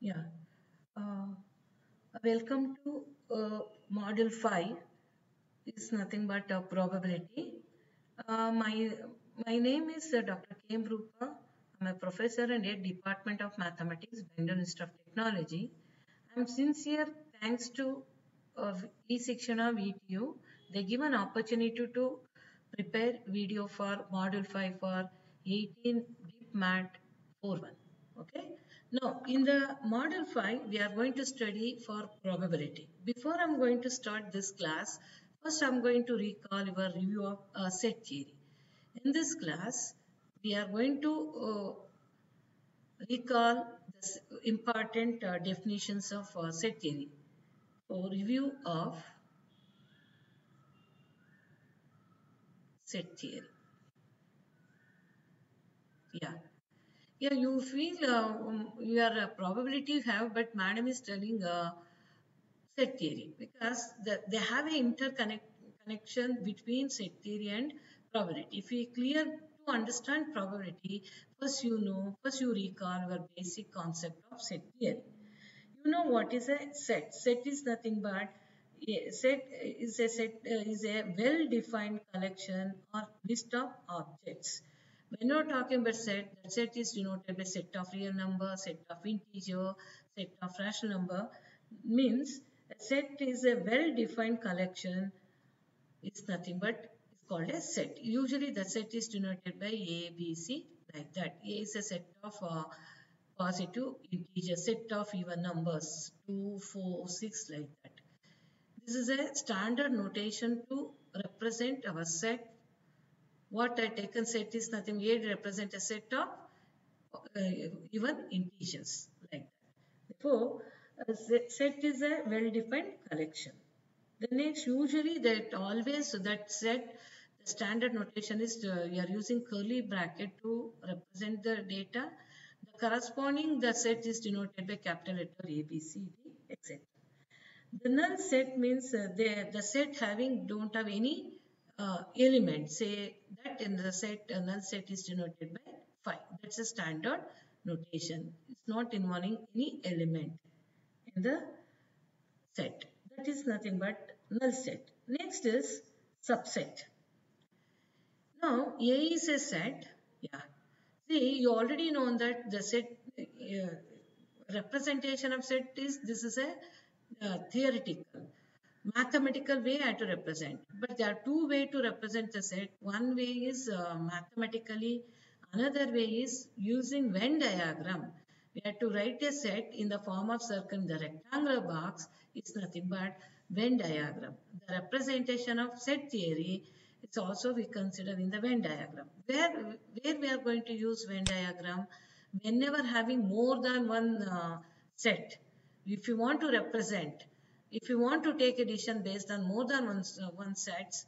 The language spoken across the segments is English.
Yeah. Uh, welcome to uh, Module 5. It's nothing but a probability. Uh, my, my name is uh, Dr. K. M. Rupa. I'm a professor and head Department of Mathematics, Bangalore Institute of Technology. I'm sincere thanks to uh, E-Shikshana VTU. They give an opportunity to prepare video for Module 5 for 18 Deep Math 4.1. Okay. Now, in the Model 5, we are going to study for probability. Before I'm going to start this class, first I'm going to recall your review of uh, set theory. In this class, we are going to uh, recall the important uh, definitions of uh, set theory. So, review of set theory. Yeah. Yeah, you feel uh, um, your probability you have, but madam is telling uh, set theory because the, they have an interconnect connection between set theory and probability. If we clear to understand probability, first you know, first you recall your basic concept of set theory. You know what is a set? Set is nothing but a set is a set uh, is a well-defined collection or list of objects. When you're talking about set, that set is denoted by set of real number, set of integer, set of rational number. Means a set is a well-defined collection. It's nothing but it's called a set. Usually the set is denoted by A, B, C like that. A is a set of uh, positive integer, set of even numbers 2, 4, 6 like that. This is a standard notation to represent our set. What I taken set is nothing to represent a set of uh, even integers like that. Therefore, a set is a well-defined collection. The next, usually that always so that set, the standard notation is uh, you are using curly bracket to represent the data. The corresponding the set is denoted by capital letter A, B, C, D, etc. The null set means uh, the set having don't have any uh, element. Say that in the set, uh, null set is denoted by phi. That's a standard notation. It's not involving any element in the set. That is nothing but null set. Next is subset. Now, A is a set. Yeah. See, you already know that the set uh, representation of set is this is a uh, theoretical mathematical way I have to represent. But there are two way to represent the set. One way is uh, mathematically another way is using Venn diagram we have to write a set in the form of circle the rectangular box is nothing but Venn diagram. The representation of set theory is also we consider in the Venn diagram. Where where we are going to use Venn diagram? Whenever having more than one uh, set if you want to represent, if you want to take a decision based on more than one, uh, one sets,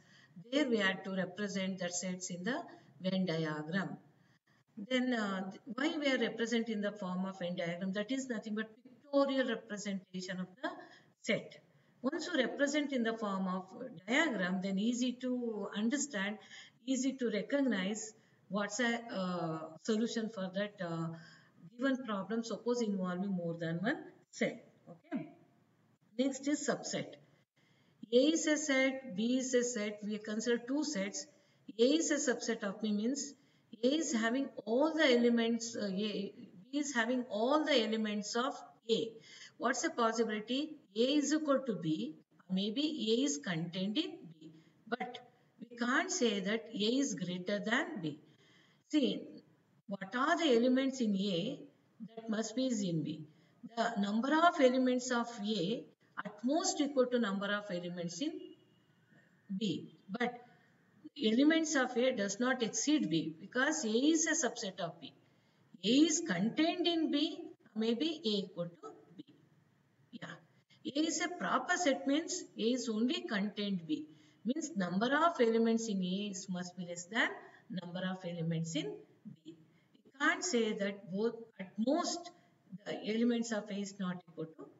there we have to represent that sets in the Venn diagram. Then uh, why we are represent in the form of Venn diagram? That is nothing but pictorial representation of the set. Once you represent in the form of diagram, then easy to understand, easy to recognize what's a uh, solution for that uh, given problem, suppose involving more than one set. Okay. Next is subset. A is a set, B is a set. We consider two sets. A is a subset of B means A is having all the elements, uh, A, B is having all the elements of A. What's the possibility? A is equal to B. Maybe A is contained in B. But we can't say that A is greater than B. See, what are the elements in A that must be in B? the number of elements of A at most equal to number of elements in B. But elements of A does not exceed B because A is a subset of B. A is contained in B, maybe A equal to B. Yeah. A is a proper set means A is only contained B. Means number of elements in A is must be less than number of elements in B. You can't say that both at most the elements of A is not equal to.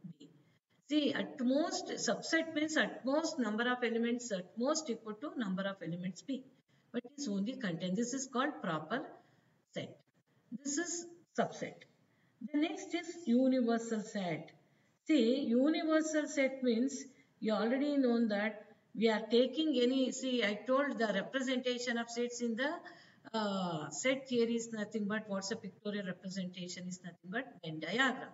See, at most, subset means at most number of elements at most equal to number of elements B. But it's only contained. This is called proper set. This is subset. The next is universal set. See, universal set means you already know that we are taking any, see, I told the representation of sets in the uh, set theory is nothing but what's a pictorial representation is nothing but Venn diagram.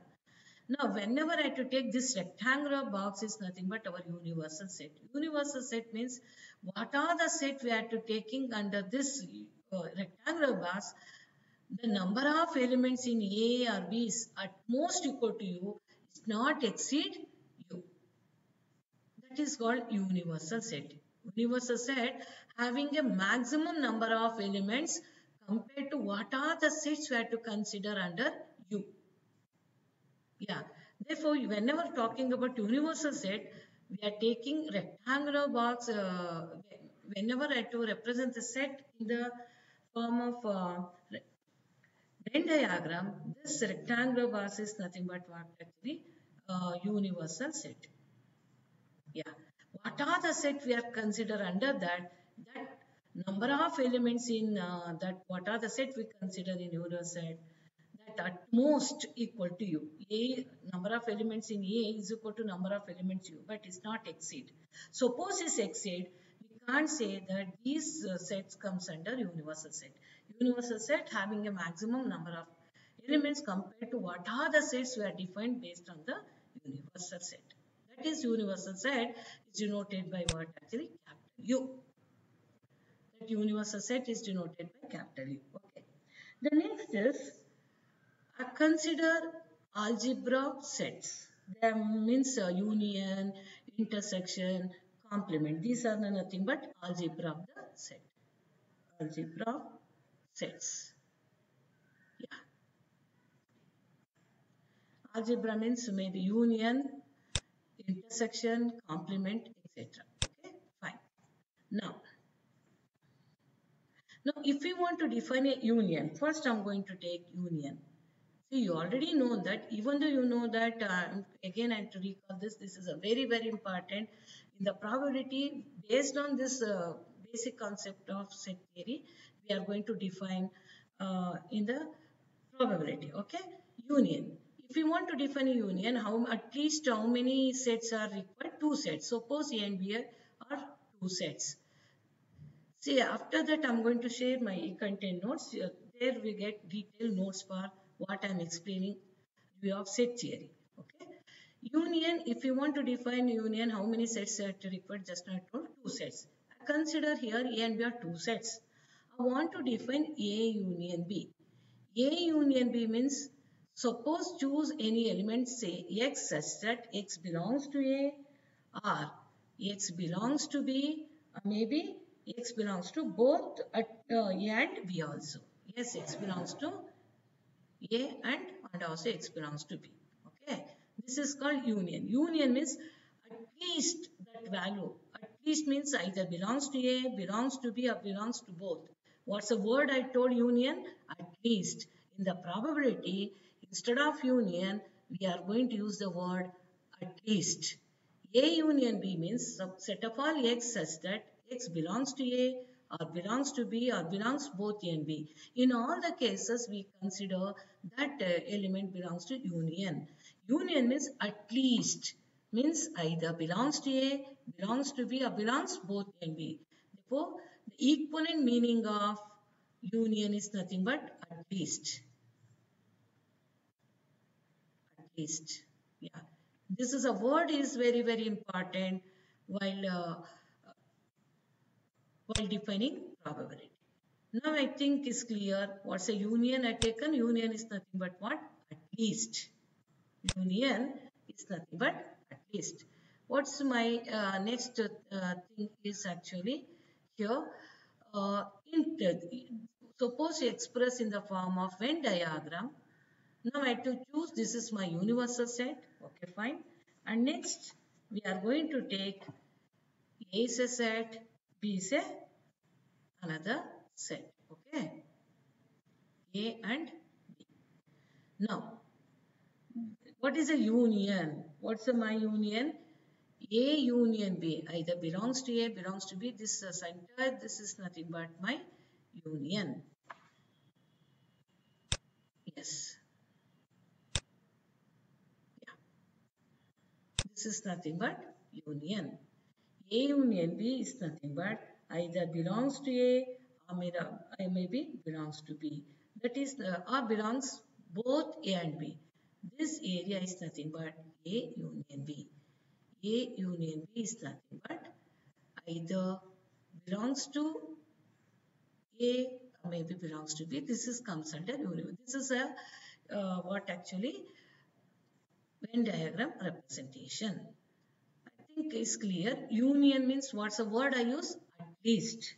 Now, whenever I to take this rectangular box is nothing but our universal set. Universal set means what are the set we are to taking under this uh, rectangular box. The number of elements in A or B is at most equal to U, is not exceed U. That is called universal set. Universal set having a maximum number of elements compared to what are the sets we have to consider under U. Yeah, therefore, whenever talking about universal set, we are taking rectangular box, uh, whenever I to represent the set in the form of uh, Venn diagram, this rectangular box is nothing but what actually uh, universal set. Yeah, what are the set we are consider under that? That number of elements in uh, that what are the set we consider in universal set? At most equal to u. A number of elements in A is equal to number of elements u, but it's not exceed. Suppose it's exceed, we can't say that these uh, sets comes under universal set. Universal set having a maximum number of elements compared to what are the sets we are defined based on the universal set. That is universal set is denoted by what actually capital U. That universal set is denoted by capital U. Okay. The next is uh, consider algebra sets. That means uh, union, intersection, complement. These are nothing but algebra of the set. Algebra sets. Yeah. Algebra means maybe union, intersection, complement, etc. Okay, fine. Now, now if we want to define a union, first I'm going to take union. See, you already know that even though you know that, uh, again I have to recall this, this is a very, very important in the probability based on this uh, basic concept of set theory, we are going to define uh, in the probability, okay? Union. If we want to define a union, how at least how many sets are required? Two sets. Suppose A and B are two sets. See, after that I'm going to share my content notes. There we get detailed notes for what I'm explaining view of set theory. Okay. Union, if you want to define union, how many sets are required? Just not told two sets. I consider here A and B are two sets. I want to define A union B. A union B means suppose choose any element say x such that x belongs to A or x belongs to B or maybe x belongs to both at, uh, A and B also. Yes, x belongs to A and, and also x belongs to B. Okay. This is called union. Union means at least that value. At least means either belongs to A, belongs to B or belongs to both. What's the word I told union? At least. In the probability, instead of union, we are going to use the word at least. A union B means set of all x such that x belongs to A or belongs to B or belongs both A and B. In all the cases, we consider that uh, element belongs to union. Union means at least means either belongs to A, belongs to B or belongs both A and B. Therefore, the equivalent meaning of union is nothing but at least. At least. Yeah. This is a word is very, very important while uh, while defining probability. Now I think is clear what's a union I taken. Union is nothing but what? At least. Union is nothing but at least. What's my uh, next uh, thing is actually here uh, suppose you express in the form of Venn diagram. Now I have to choose this is my universal set. Okay, fine. And next we are going to take A is a set, B is a another set. Okay. A and B. Now, what is a union? What's a my union? A union B either belongs to A, belongs to B. This is a center. This is nothing but my union. Yes. Yeah. This is nothing but union. A union B is nothing but either belongs to A or maybe belongs to B. That is, the, or belongs both A and B. This area is nothing but A union B. A union B is nothing but either belongs to A or maybe belongs to B. This is comes under union. This is a uh, what actually Venn diagram representation. Think is clear. Union means what's the word I use? At least.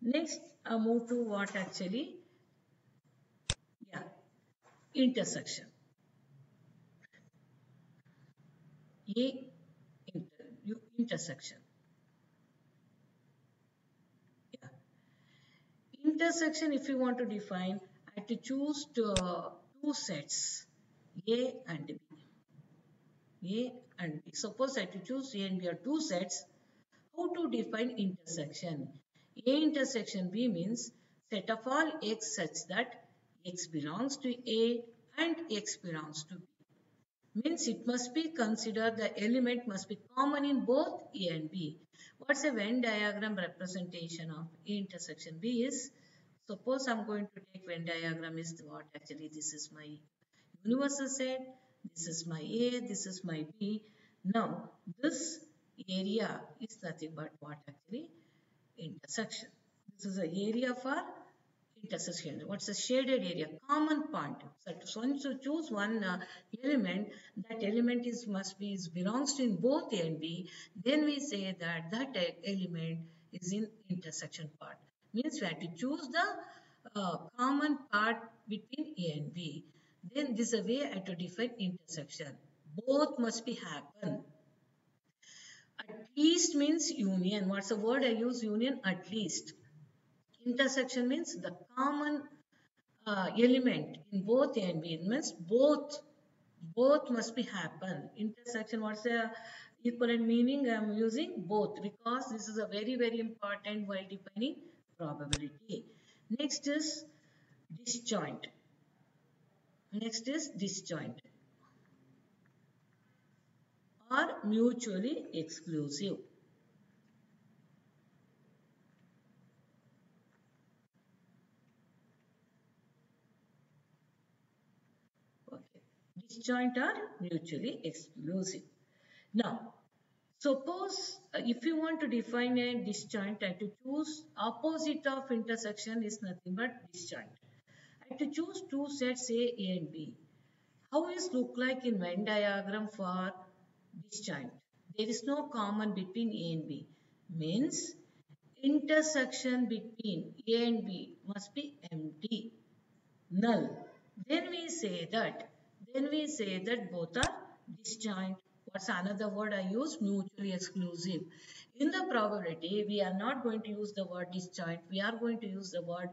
Next, I move to what actually? Yeah, intersection. A inter, intersection. Yeah. Intersection, if you want to define, I have to choose two, two sets, A and B. A and B. Suppose I to choose A and B are two sets. How to define intersection? A intersection B means set of all x such that x belongs to A and x belongs to B. Means it must be considered the element must be common in both A and B. What's a Venn diagram representation of A intersection B is suppose I'm going to take Venn diagram is what actually this is my universal set, this is my A, this is my B. Now this area is nothing but what actually intersection. This is the area for intersection. What's the shaded area? Common point. So once you choose one uh, element, that element is must be is belongs to in both A and B. Then we say that that element is in intersection part. Means we have to choose the uh, common part between A and B. Then this is a way have to define intersection. Both must be happen. At least means union. What's the word I use? Union at least. Intersection means the common uh, element in both A means both. Both must be happen. Intersection, what's the equivalent meaning? I am using both because this is a very very important while defining probability. Next is disjoint. Next is disjoint or mutually exclusive. Okay. Disjoint mutually exclusive. Now, suppose uh, if you want to define a disjoint, have to choose opposite of intersection is nothing but disjoint. Have to choose two sets A, A and B. How is look like in Venn diagram for disjoint. There is no common between A and B. Means intersection between A and B must be empty, null. Then we say that, then we say that both are disjoint. What's another word I use? Mutually exclusive. In the probability, we are not going to use the word disjoint. We are going to use the word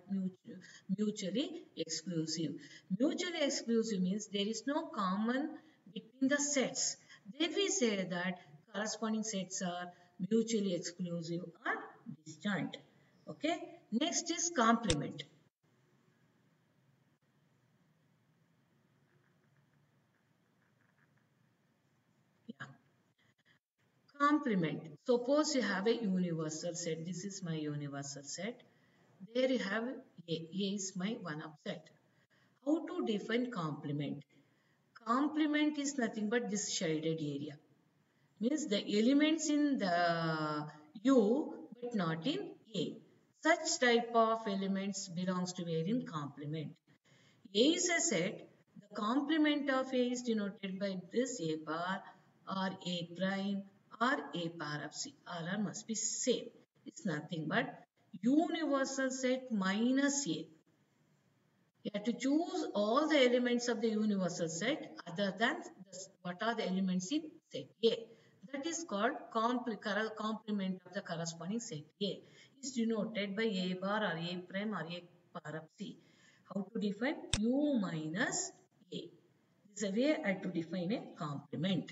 mutually exclusive. Mutually exclusive means there is no common between the sets. Then we say that corresponding sets are mutually exclusive or disjoint. Okay. Next is complement. Yeah. Complement. Suppose you have a universal set. This is my universal set. There you have A. A is my one-up set. How to define complement? complement is nothing but this shaded area. Means the elements in the U but not in A. Such type of elements belongs to where in complement. A is a set. The complement of A is denoted by this A bar or A prime or A bar of C. Are must be same. It's nothing but universal set minus A. You have to choose all the elements of the universal set other than this, what are the elements in set A. That is called complement of the corresponding set A. Is denoted by A bar or A prime or A bar of C. How to define U minus A. This is a way I to define a complement.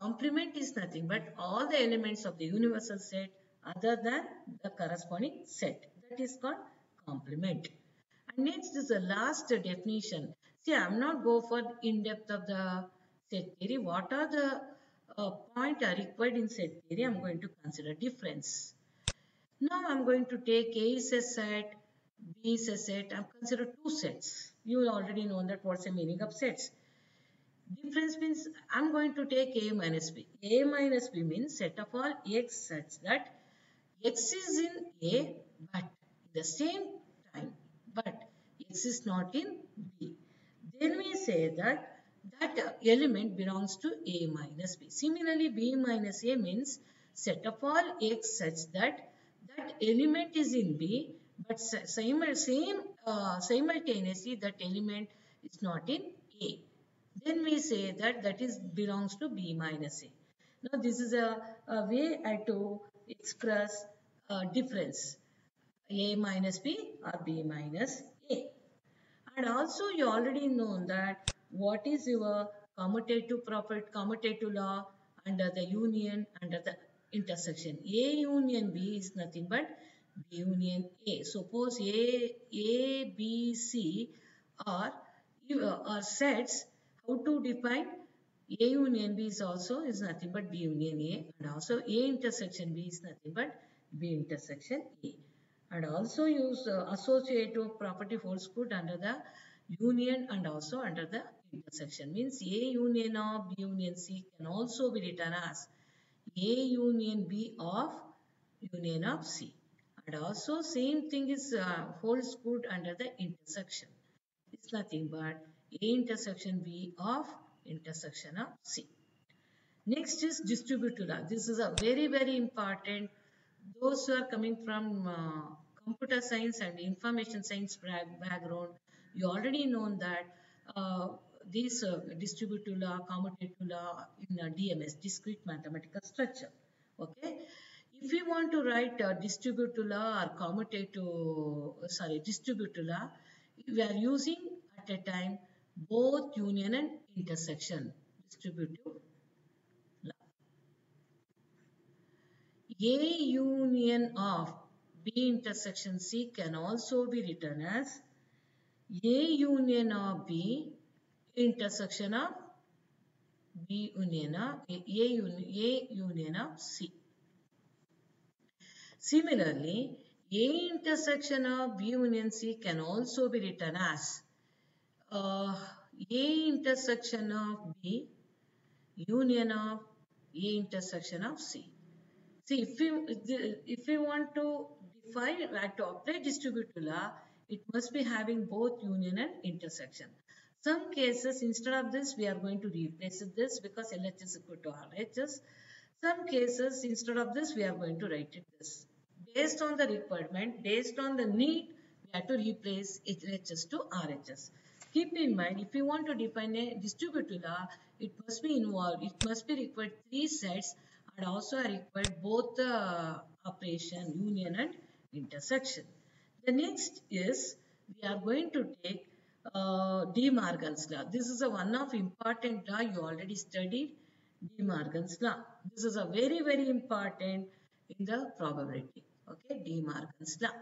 Complement is nothing but all the elements of the universal set other than the corresponding set. That is called complement. And next is the last definition. See, I am not go for in depth of the set theory. What are the uh, point are required in set theory, I'm going to consider difference. Now I'm going to take A is a set, B is a set. I'm consider two sets. You already know that what's the meaning of sets. Difference means I'm going to take A minus B. A minus B means set of all X such that X is in A but the same time but X is not in B. Then we say that that element belongs to A minus B. Similarly, B minus A means set of all X such that that element is in B but same, same uh, simultaneously that element is not in A. Then we say that that is belongs to B minus A. Now this is a, a way to express a difference A minus B or B minus A. And also you already know that what is your commutative property, commutative law under the union, under the intersection. A union B is nothing but B union A. Suppose A, A, B, C are, uh, are sets. How to define? A union B is also is nothing but B union A and also A intersection B is nothing but B intersection A. And also use uh, associative property holds good under the union and also under the intersection. Means A union of B union C can also be written as A union B of union of C. And also same thing is uh, holds good under the intersection. It's nothing but A intersection B of intersection of C. Next is distributive law. This is a very very important. Those who are coming from uh, computer science and information science background, you already know that uh, this uh, distributive law, commutative law in uh, DMS, discrete mathematical structure. Okay. If we want to write a distributive law or commutative, sorry, distributive law, we are using at a time both union and intersection. Distributive law. A union of B intersection C can also be written as A union of B intersection of B union of A, A, union, A union of C. Similarly, A intersection of B union C can also be written as A intersection of B union of A intersection of C. See, if we, if we want to define, to apply distributive law, it must be having both union and intersection. Some cases, instead of this, we are going to replace this because LHS is equal to RHS. Some cases, instead of this, we are going to write it this. Based on the requirement, based on the need, we have to replace LHS to RHS. Keep in mind, if you want to define a distributive law, it must be involved, it must be required three sets and also required both the operation, union and intersection. The next is, we are going to take uh, De Morgan's law. This is a one of important law you already studied. De Morgan's law. This is a very very important in the probability. Okay, De Morgan's law.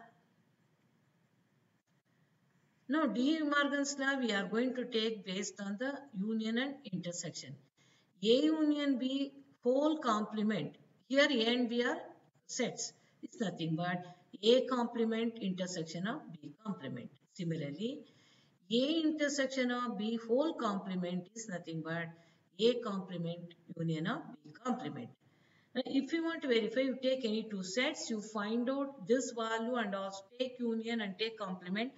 Now De Morgan's law we are going to take based on the union and intersection. A union B whole complement. Here A and B are sets. It's nothing but A complement intersection of B complement. Similarly, a intersection of B whole complement is nothing but A complement union of B complement. Now, if you want to verify, you take any two sets, you find out this value and also take union and take complement.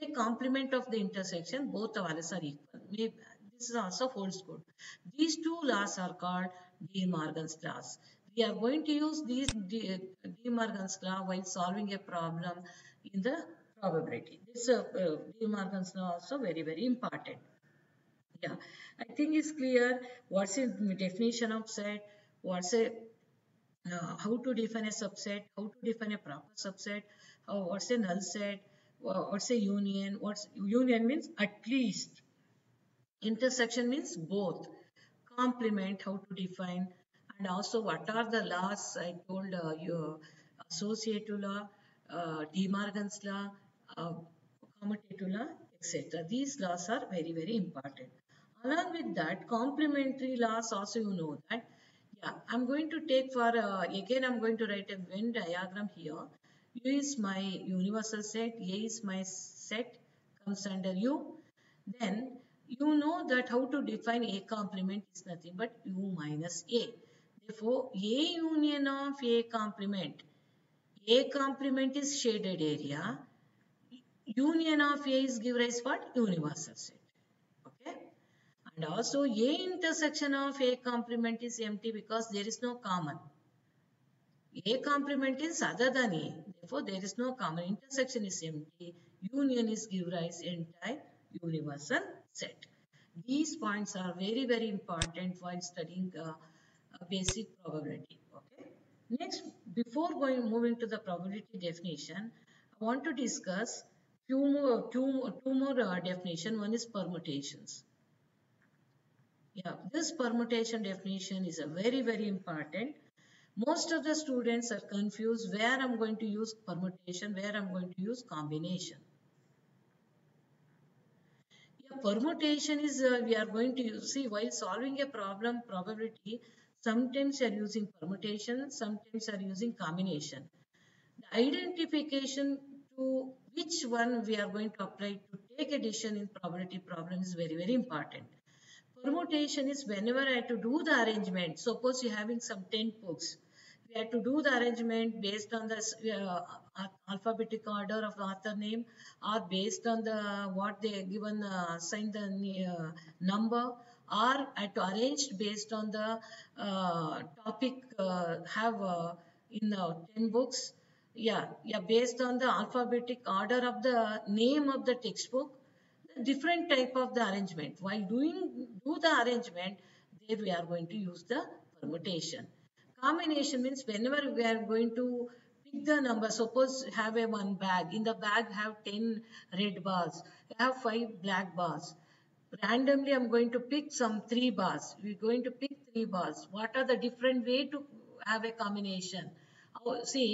Take complement of the intersection, both the values are equal. This is also holds good. These two laws are called De Morgan's laws. We are going to use these De, Morgan's law while solving a problem in the probability. This uh, De Morgan's law also very very important. Yeah, I think it's clear what's the definition of set, what's a uh, how to define a subset, how to define a proper subset, how, what's a null set, what's a union, what's union means at least, intersection means both, complement how to define, and also what are the laws I told uh, you associative law, uh, De Morgan's law, uh, commutative law, etc. These laws are very, very important. Along with that, complementary laws also you know that Yeah, I'm going to take for, uh, again I'm going to write a Venn diagram here. U is my universal set, A is my set, comes under U. Then you know that how to define A complement is nothing but U minus A. Therefore, A union of A complement. A complement is shaded area. Union of A is give rise what? Universal set. Okay. And also A intersection of A complement is empty because there is no common. A complement is other than A. Therefore, there is no common. Intersection is empty. Union is give rise entire universal set. These points are very, very important while studying uh, basic probability. Okay. Next, before going moving to the probability definition, I want to discuss few more, two, two more uh, definition. One is permutations. Yeah, this permutation definition is a very, very important. Most of the students are confused where I'm going to use permutation, where I'm going to use combination. Yeah, permutation is, uh, we are going to use, see while solving a problem probability, sometimes you are using permutation, sometimes you are using combination. The identification to which one we are going to apply to take a decision in probability problem is very, very important. Permutation is whenever I have to do the arrangement, suppose you're having some 10 books, we have to do the arrangement based on the uh, alphabetic order of author name or based on the what they given uh, assign the uh, number or at arranged based on the uh, topic uh, have uh, in the 10 books. Yeah yeah based on the alphabetic order of the name of the textbook different type of the arrangement. While doing do the arrangement there we are going to use the permutation combination means whenever we are going to pick the number suppose have a one bag in the bag have 10 red bars have five black bars randomly i'm going to pick some three bars we're going to pick three bars what are the different way to have a combination oh, see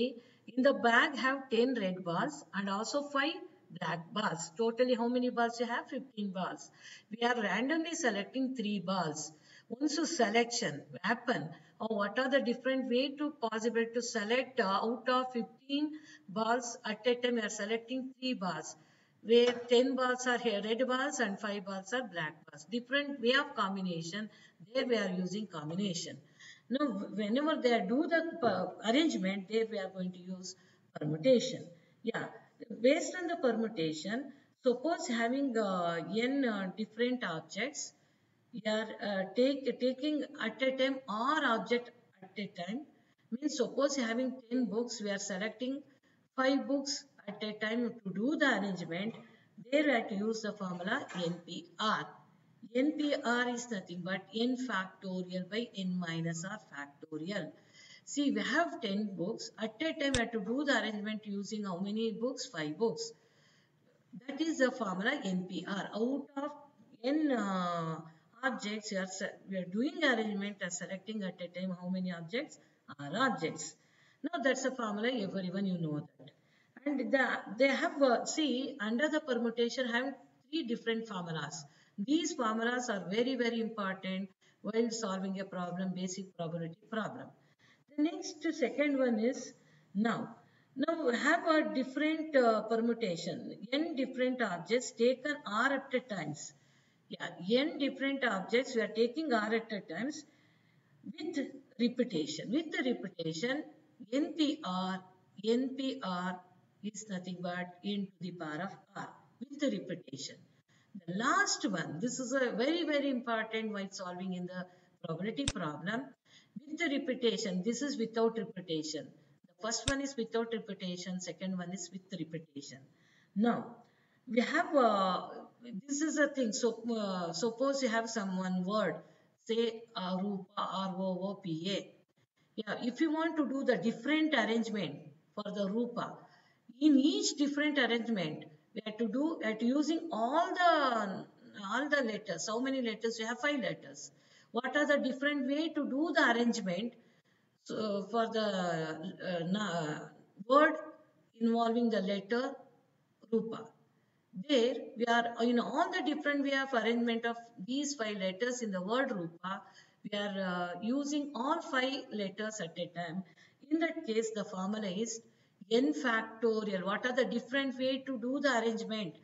in the bag have 10 red bars and also 5 black bars. Totally how many bars you have? 15 bars. We are randomly selecting 3 bars. Once the selection happen, or what are the different way to possible to select uh, out of 15 balls at a time we are selecting 3 balls where 10 balls are here red balls and 5 balls are black balls. Different way of combination, there we are using combination. Now, whenever they do the uh, arrangement, there we are going to use permutation. Yeah, based on the permutation, suppose having uh, n uh, different objects, you are uh, take, taking at a time or object at a time. Means suppose having 10 books, we are selecting 5 books at a time to do the arrangement. There we have to use the formula NPR. NPR is nothing but n factorial by n minus r factorial. See, we have 10 books. At a time, we have to do the arrangement using how many books? 5 books. That is the formula NPR. Out of n uh, objects, we are, we are doing arrangement and selecting at a time how many objects are objects. Now, that's a formula everyone you know that. And the, they have, uh, see, under the permutation have three different formulas. These formulas are very, very important while solving a problem, basic probability problem. The next second one is now. Now have a different uh, permutation, n different objects taken r at times. Yeah, n different objects we are taking r at a times with repetition. With the repetition, NPR, NPR is nothing but n to the power of r with the repetition. The last one, this is a very, very important while solving in the probability problem. With the repetition, this is without repetition. The first one is without repetition, second one is with repetition. Now, we have, uh, this is a thing, so uh, suppose you have some one word, say uh, Rupa, R-O-O-P-A. Yeah, if you want to do the different arrangement for the Rupa, in each different arrangement, we have to do at using all the all the letters. How many letters we have five letters. What are the different way to do the arrangement? So for the uh, word involving the letter rupa there we are in all the different way of arrangement of these five letters in the word rupa we are uh, using all five letters at a time. In that case, the formula is n factorial. What are the different way to do the arrangement?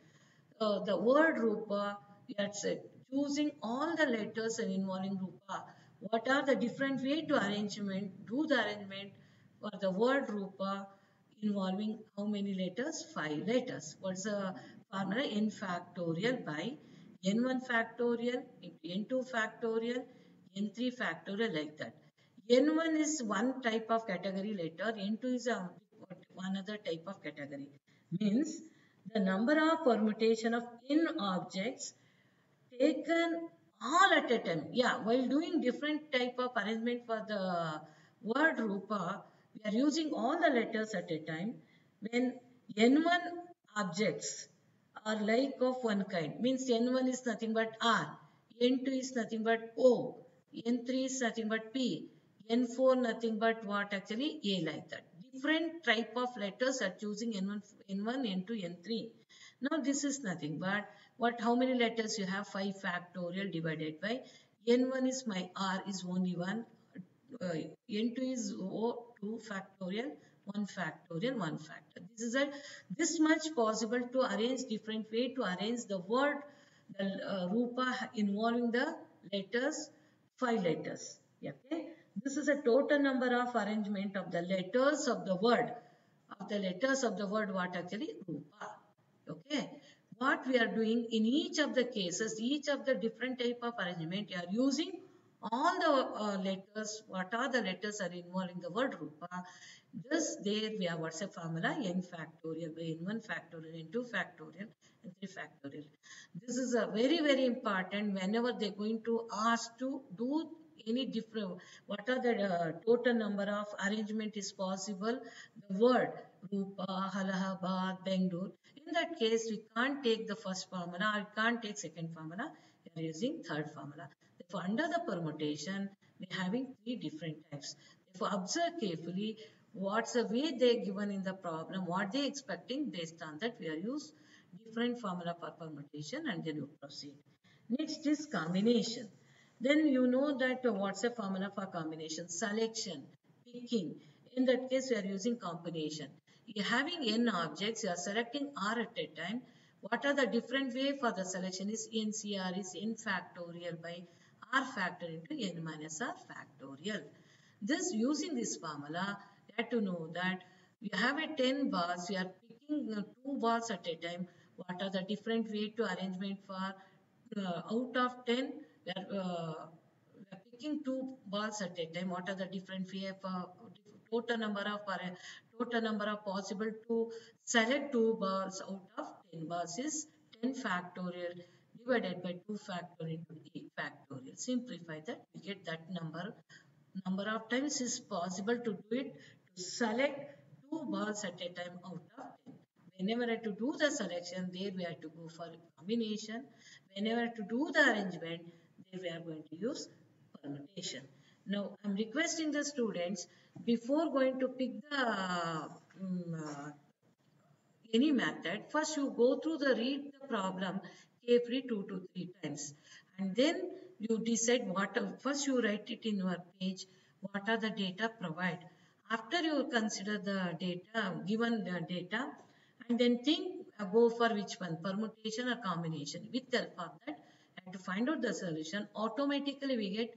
Uh, the word Rupa, that's it. choosing all the letters and involving Rupa. What are the different way to arrangement, do the arrangement for the word Rupa involving how many letters? Five letters. What's the formula? n factorial by n1 factorial into n2 factorial, n3 factorial like that. n1 is one type of category letter, n2 is a, one other type of category. Means the number of permutation of n objects taken all at a time. Yeah, while doing different type of arrangement for the word Rupa, we are using all the letters at a time. When n1 objects are like of one kind, means n1 is nothing but R, n2 is nothing but O, n3 is nothing but P, n4 nothing but what actually? A like that. Different type of letters are choosing n1, n1, n2, n3. Now this is nothing but what how many letters you have? 5 factorial divided by n1 is my r is only one. Uh, n2 is o 2 factorial 1 factorial 1 factor. This is a this much possible to arrange different way to arrange the word the uh, rupa involving the letters five letters. Okay? This is a total number of arrangement of the letters of the word of the letters of the word what actually? Rupa. Okay? What we are doing in each of the cases, each of the different type of arrangement, you are using all the uh, letters, what are the letters are involved in the word Rupa. This there we have what's a formula n factorial by n1 factorial, n2 factorial, and 3 factorial. This is a very very important whenever they're going to ask to do any different, what are the uh, total number of arrangement is possible, the word Rupa, Allahabad, Bangalore, in that case, we can't take the first formula or can't take second formula. We are using third formula. Therefore, under the permutation, we are having three different types. Therefore, observe carefully what's the way they're given in the problem, what they're expecting based on that we are use different formula for permutation and then you proceed. Next is combination. Then you know that what's the formula for combination? Selection, picking. In that case, we are using combination You're having n objects, you are selecting r at a time. What are the different way for the selection is NCR is n factorial by r factor into n minus r factorial. This using this formula, you have to know that you have a 10 bars, you are picking uh, two bars at a time. What are the different way to arrangement for uh, out of 10, we are, uh, picking two balls at a time. What are the different way for total number of total number of possible to select two bars out of 10 bars is 10 factorial divided by 2 factorial into 8 factorial. Simplify that, we get that number. Number of times is possible to do it to select two balls at a time out of 10. Whenever I to do the selection, there we have to go for combination. Whenever to do the arrangement, there we are going to use permutation. Now, I'm requesting the students before going to pick the um, uh, any method, first you go through the read the problem carefully two to three times. And then you decide what first you write it in your page what are the data provide. After you consider the data given the data and then think uh, go for which one permutation or combination. With the of that and to find out the solution automatically we get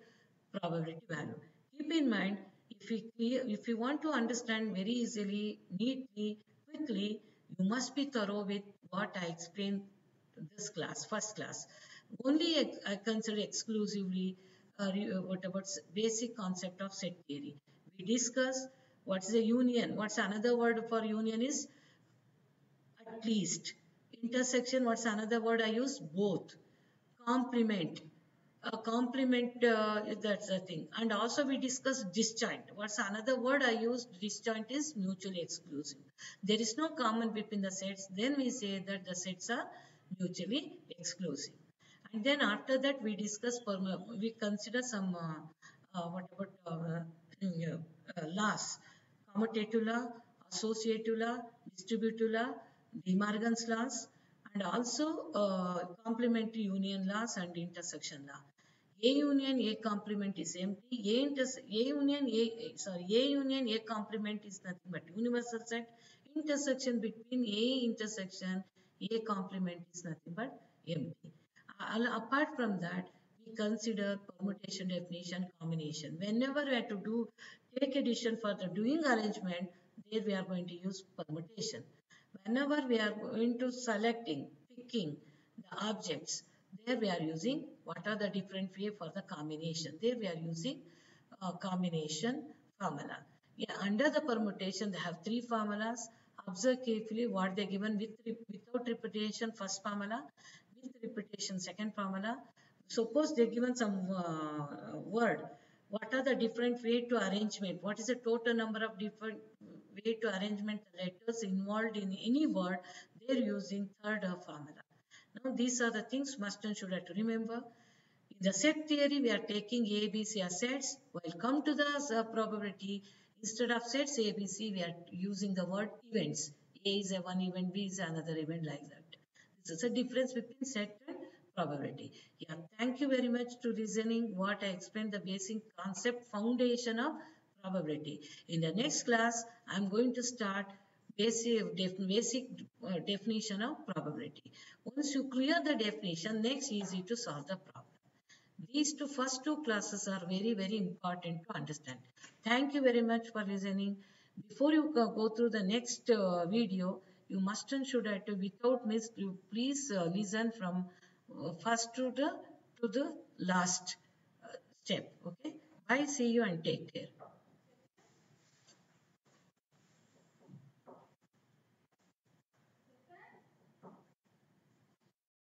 probability value. Keep in mind if you, if you want to understand very easily, neatly, quickly, you must be thorough with what I explained this class, first class. Only I consider exclusively uh, what about basic concept of set theory. We discuss what's the union. What's another word for union is at least. Intersection, what's another word I use? Both. Complement a complement uh, that's the thing and also we discuss disjoint what's another word i use? disjoint is mutually exclusive there is no common between the sets then we say that the sets are mutually exclusive and then after that we discuss we consider some uh, uh, what about uh, uh, laws commutative law associative law distributive law de morgan's laws and also uh, complementary union laws and intersection law A union A complement is empty. A, inter- A union A sorry A union A complement is nothing but universal set. Intersection between A intersection A complement is nothing but empty. Uh, apart from that, we consider permutation, definition, combination. Whenever we have to do take addition for the doing arrangement, there we are going to use permutation. Whenever we are going to selecting, picking the objects, there we are using what are the different way for the combination. There we are using uh, combination formula. Yeah, under the permutation, they have three formulas. Observe carefully what they're given with without repetition first formula, with repetition second formula. Suppose they are given some uh, word. What are the different way to arrangement? What is the total number of different way to arrangement letters involved in any word? They're using third formula. Now these are the things must and should have to remember. In the set theory, we are taking A, B, C as sets. While come to the uh, probability, instead of sets A, B, C, we are using the word events. A is a one event, B is another event like that. This is a difference between set and probability. Yeah, thank you very much to listening what I explained the basic concept foundation of probability. In the next class, I'm going to start basic, def, basic uh, definition of probability. Once you clear the definition, next easy to solve the problem. These two first two classes are very, very important to understand. Thank you very much for listening. Before you go through the next uh, video, you must and should have to, without miss, you please uh, listen from uh, first to the to the last uh, step. Okay. Bye. See you and take care.